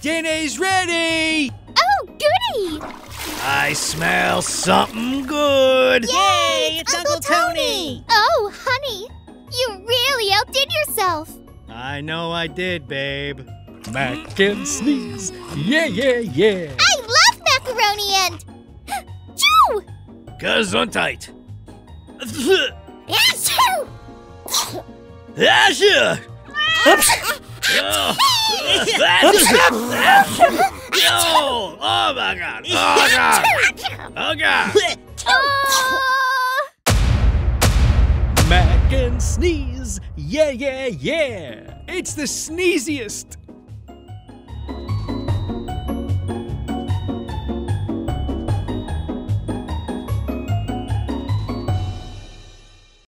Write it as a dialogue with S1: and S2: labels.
S1: Dinner's ready!
S2: Oh, goody!
S1: I smell something good.
S3: Yay, it's Uncle Tony.
S2: Oh, honey, you really outdid yourself.
S1: I know I did, babe. Mac and sneeze. Yeah, yeah, yeah.
S2: I love macaroni and. Chew!
S1: Gesundheit.
S2: Achoo!
S1: Asher. Oh, oh, oh my god. Oh god. Oh god.
S2: Oh!
S1: Mac and sneeze. Yeah, yeah, yeah. It's the sneeziest.